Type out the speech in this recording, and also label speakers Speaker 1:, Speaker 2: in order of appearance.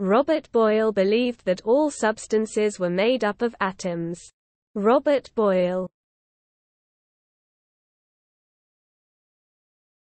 Speaker 1: Robert Boyle believed that all substances were made up of atoms. Robert Boyle